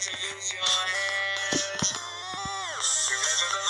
To use your Congratulations.